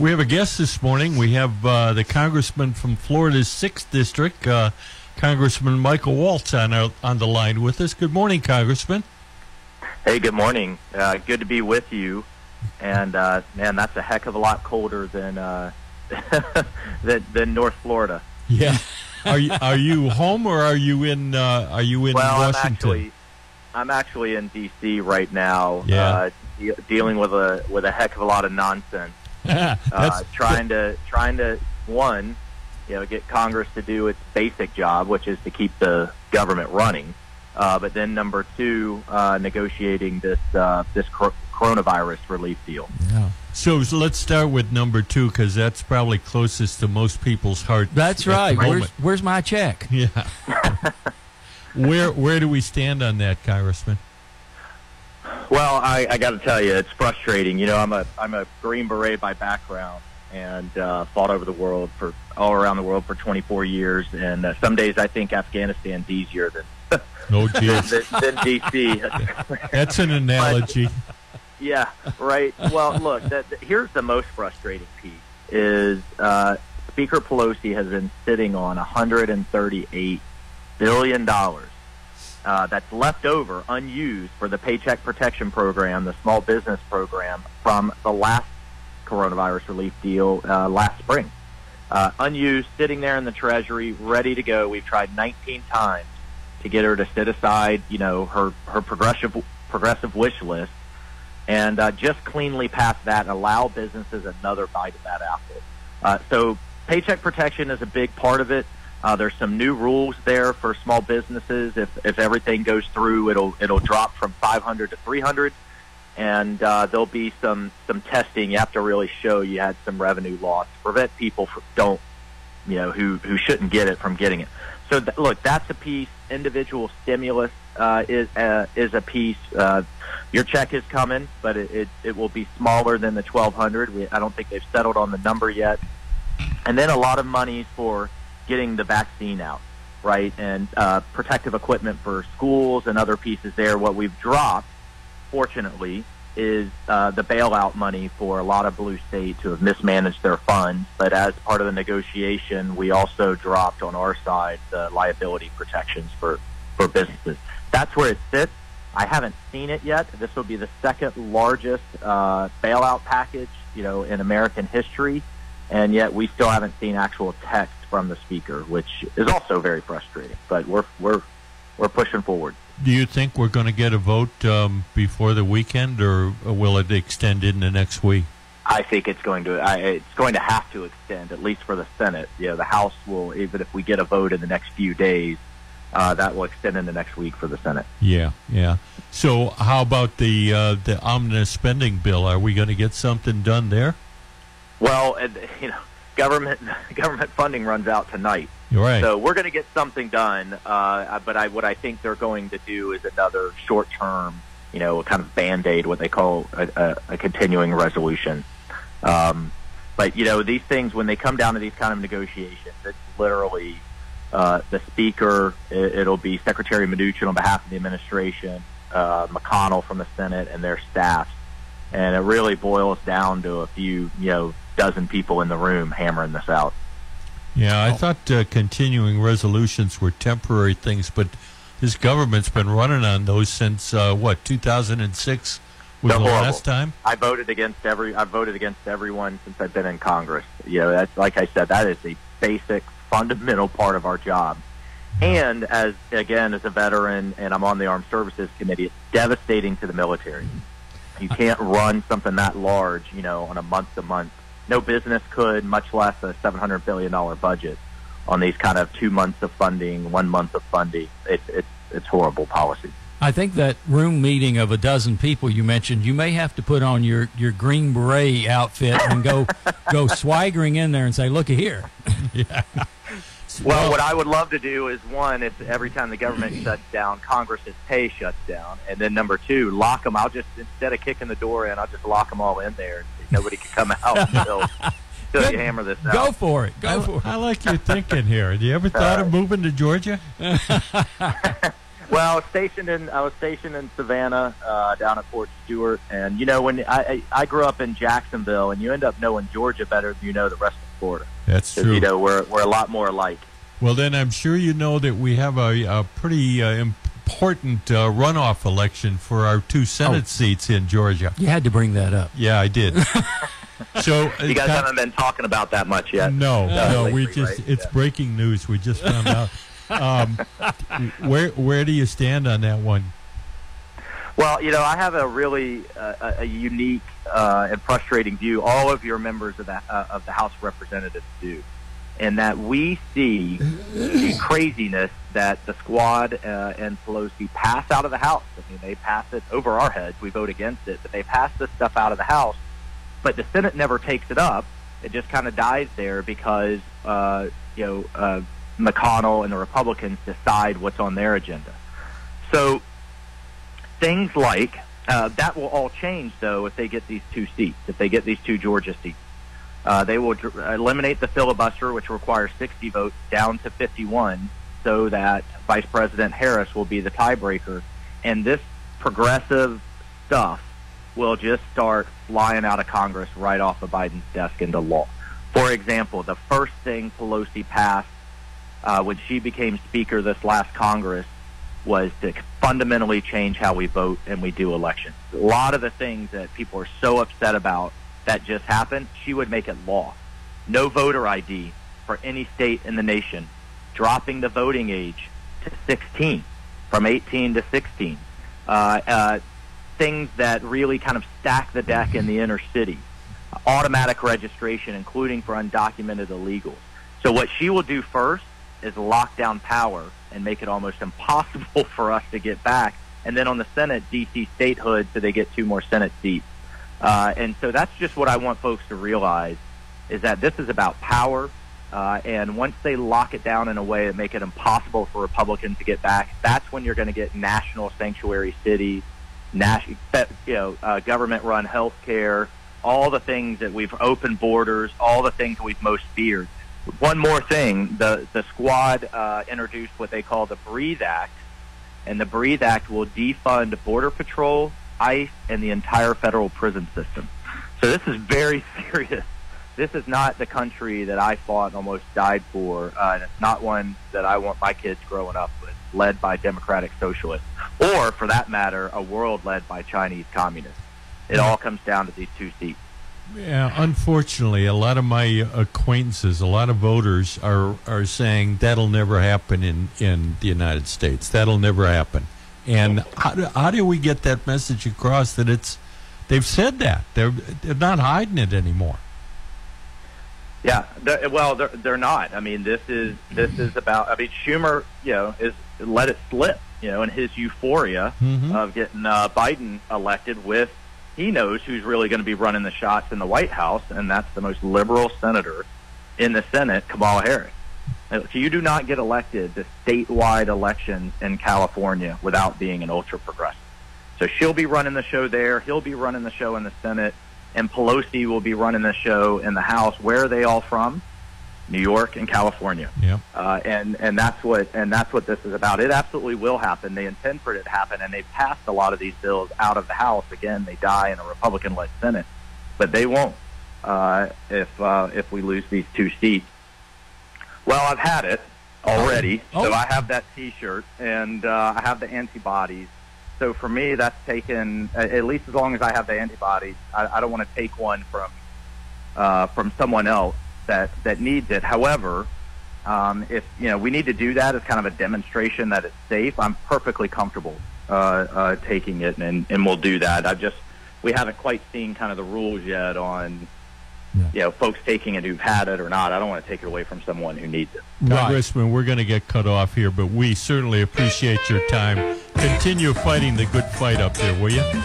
We have a guest this morning. We have uh, the congressman from Florida's 6th District, uh, Congressman Michael Waltz, on, our, on the line with us. Good morning, Congressman. Hey, good morning. Uh, good to be with you. And uh, man, that's a heck of a lot colder than uh, than, than North Florida. Yeah. are you are you home or are you in uh, are you in well, Washington? I'm actually I'm actually in D.C. right now, Yeah. uh, de- dealing with a with a heck of a lot of nonsense. Uh, trying to trying to one, you know, get Congress to do its basic job, which is to keep the government running. Uh, but then number two, uh, negotiating this uh, this cor- coronavirus relief deal. yeah. So, so let's start with number two because that's probably closest to most people's heart. That's right. Where's, where's my check? Yeah. where where do we stand on that, Congressman? Well, I, I got to tell you, it's frustrating. You know, I'm a I'm a Green Beret by background, and uh, fought over the world for all around the world for 24 years. And uh, some days I think Afghanistan's easier than No, than, than, DC. That's an analogy. yeah, right. Well, look, that, that- here's the most frustrating piece: is uh, Speaker Pelosi has been sitting on 138 billion dollars uh, that's left over unused for the Paycheck Protection Program, the small business program from the last coronavirus relief deal uh, last spring. Uh, unused, sitting there in the Treasury, ready to go. We've tried 19 times to get her to set aside, you know, her her progressive progressive wish list, and uh, just cleanly pass that and allow businesses another bite of that apple. Uh, so, paycheck protection is a big part of it. Uh, there's some new rules there for small businesses. If if everything goes through, it'll it'll drop from 500 to 300, and uh, there'll be some some testing. You have to really show you had some revenue loss to prevent people from don't you know who who shouldn't get it from getting it. So th- look, that's a piece. Individual stimulus uh, is uh, is a piece. Uh, your check is coming, but it, it, it will be smaller than the 1200. We, I don't think they've settled on the number yet. And then a lot of money for getting the vaccine out, right? And uh, protective equipment for schools and other pieces there. What we've dropped, fortunately, is uh, the bailout money for a lot of blue states who have mismanaged their funds. But as part of the negotiation, we also dropped on our side the liability protections for, for businesses. That's where it sits. I haven't seen it yet. This will be the second largest uh, bailout package, you know, in American history, and yet we still haven't seen actual text from the speaker, which is also very frustrating. But we're we're we're pushing forward. Do you think we're going to get a vote um, before the weekend, or will it extend into next week? I think it's going to I, it's going to have to extend at least for the Senate. You know, the House will even if we get a vote in the next few days, uh, that will extend into next week for the Senate. Yeah, yeah. So, how about the uh, the omnibus spending bill? Are we going to get something done there? Well, and, you know, government government funding runs out tonight. You're right. So we're going to get something done, uh, but I, what I think they're going to do is another short-term, you know, kind of band-aid, what they call a, a, a continuing resolution. Um, but you know, these things when they come down to these kind of negotiations, it's literally uh, the speaker. It, it'll be Secretary Mnuchin on behalf of the administration, uh, McConnell from the Senate, and their staffs, and it really boils down to a few, you know, dozen people in the room hammering this out. yeah, I thought uh, continuing resolutions were temporary things, but this government's been running on those since uh, what 2006 was the horrible. last time. I voted against every. I've voted against everyone since I've been in Congress. You know, that's like I said, that is a basic, fundamental part of our job. And as again, as a veteran, and I'm on the Armed Services Committee, it's devastating to the military. You can't run something that large, you know, on a month to month. No business could, much less a 700 billion dollar budget on these kind of two months of funding, one month of funding. It's it's it's horrible policy. I think that room meeting of a dozen people you mentioned, you may have to put on your, your green beret outfit and go go swaggering in there and say, "Looky here." Well, what I would love to do is one, if every time the government shuts down, Congress's pay shuts down, and then number two, lock them. I'll just instead of kicking the door in, I'll just lock them all in there. Nobody can come out until, until you hammer this out. Go for it. Go I, for it. I like your thinking here. Have you ever thought of moving to Georgia? well, I was stationed in I was stationed in Savannah uh, down at Fort Stewart, and you know when I I I grew up in Jacksonville, and you end up knowing Georgia better than you know the rest of Florida. That's true. You know we're we're a lot more alike. Well, then I'm sure you know that we have a, a pretty uh, important uh, runoff election for our two Senate Oh. seats in Georgia. You had to bring that up. Yeah, I did. so uh, You guys haven't been talking about that much yet. No, Uh, no, we just right? it's Yeah. breaking news. We just found out. Um, where where do you stand on that one? Well, you know, I have a really uh, a- a unique uh, and frustrating view. All of your members of the uh, of the House of Representatives do, and that we see the craziness that the Squad uh, and Pelosi pass out of the House. I mean, they pass it over our heads. We vote against it, but they pass this stuff out of the House. But the Senate never takes it up. It just kind of dies there because uh, you know uh, McConnell and the Republicans decide what's on their agenda. So things like uh, that will all change though if they get these two seats, if they get these two Georgia seats. Uh, they will eliminate the filibuster, which requires 60 votes, down to 51, so that Vice President Harris will be the tiebreaker. And this progressive stuff will just start flying out of Congress right off of Biden's desk into law. For example, the first thing Pelosi passed uh, when she became Speaker this last Congress was to fundamentally change how we vote and we do elections. A lot of the things that people are so upset about that just happened, she would make it law. No voter ID for any state in the nation, dropping the voting age to 16 from 18 to 16. Uh, uh, things that really kind of stack the deck in the inner city. Automatic registration, including for undocumented illegals. So what she will do first is lock down power and make it almost impossible for us to get back. And then on the Senate, DC statehood, so they get two more Senate seats. Uh, and so that's just what I want folks to realize is that this is about power. Uh, and once they lock it down in a way that make it impossible for Republicans to get back, that's when you're going to get national sanctuary cities, you know, uh, government-run health care, all the things that we've opened borders, all the things that we've most feared. One more thing: the the squad uh, introduced what they call the Breathe Act, and the Breathe Act will defund Border Patrol, ICE, and the entire federal prison system. So this is very serious. This is not the country that I fought and almost died for, uh, and it's not one that I want my kids growing up with, led by democratic socialists, or for that matter, a world led by Chinese communists. It all comes down to these two seats. Yeah, unfortunately, a lot of my acquaintances, a lot of voters are are saying that'll never happen in in the United States. That'll never happen. And how do, how do we get that message across that it's they've said that they're they're not hiding it anymore. Yeah, they're, well, they're they're not. I mean, this is this is about. I mean, Schumer, you know, is let it slip, you know, in his euphoria Mhm. of getting uh, Biden elected. With he knows who's really going to be running the shots in the White House, and that's the most liberal senator in the Senate, Kamala Harris. So you do not get elected to statewide elections in California without being an ultra progressive. So she'll be running the show there. He'll be running the show in the Senate, and Pelosi will be running the show in the House. Where are they all from? New York and California. Yeah. Uh, and and that's what and that's what this is about. It absolutely will happen. They intend for it to happen, and they've passed a lot of these bills out of the House. Again, they die in a Republican-led Senate, but they won't uh, if uh, if we lose these two seats. Well, I've had it already, Oh. so I have that T-shirt and uh, I have the antibodies. So for me, that's taken at least as long as I have the antibodies. I, I don't want to take one from uh, from someone else that that needs it. However, um, if you know we need to do that as kind of a demonstration that it's safe, I'm perfectly comfortable uh, uh, taking it, and, and we'll do that. I just we haven't quite seen kind of the rules yet on Yeah. you know folks taking it who've had it or not. I don't want to take it away from someone who needs it. Right. Congressman, we're going to get cut off here, but we certainly appreciate your time. Continue fighting the good fight up there, will you?